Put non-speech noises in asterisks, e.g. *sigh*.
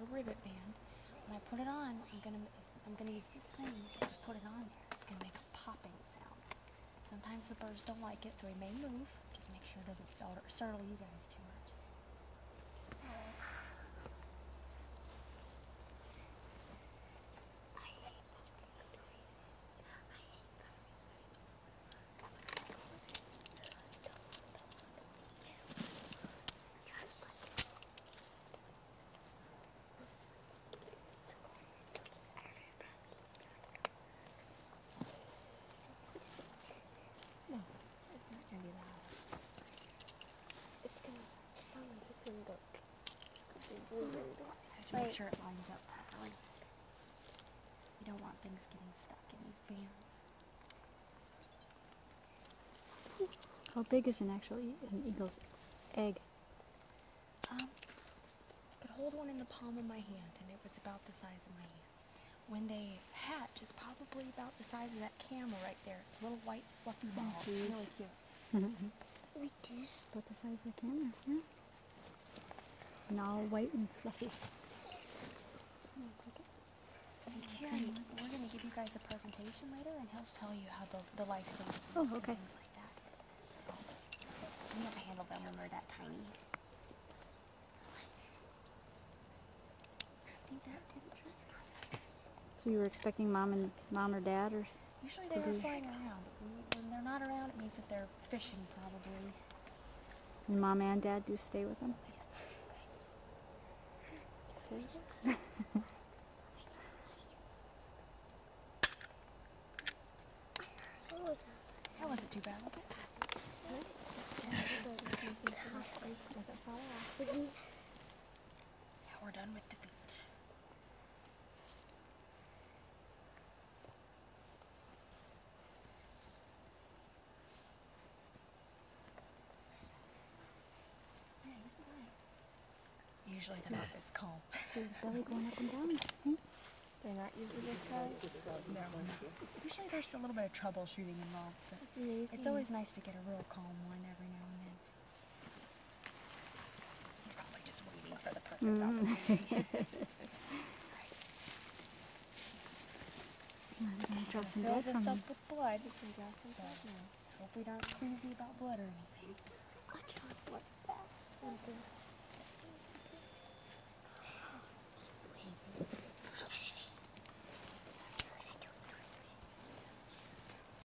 a rivet band. When I put it on, I'm gonna I'm gonna use this thing and put it on there. It's gonna make a popping sound. Sometimes the birds don't like it, so we may move. Just make sure it doesn't startle you guys too much. No, it's not gonna be loud. It's gonna sound like it's in the. I to make sure it lines up properly. You don't want things getting stuck in these bands. How big is an actual e- an eagle's egg? Um, I could hold one in the palm of my hand, and it was about the size of my hand. When they hatch, it's probably about the size of that camera right there. It's a little white fluffy ball. It's really cute. We do. s- About the size of the camera, yeah. And all white and fluffy. And we're gonna give you guys a presentation later, and he'll tell you how the the life stages Oh, okay. things like that. We never handle them when they're that tiny. I think that did. So you were expecting mom and mom or dad or Usually they are flying around. When- they're not around, it means that they're fishing probably. and mom and dad do stay with them? Was *laughs* That wasn't too bad, was it? Yeah, we're done with he's alright. Usually they're is calm. His belly going up and down? Hmm? They're not usually this size. No. Usually there's a little bit of troubleshooting involved, but it's always nice to get a real calm one every now and then. He's probably just waiting for the perfect Mhm. opportunity. *laughs* I'm draw Fill this up with blood. So hope we aren't queasy about blood or anything.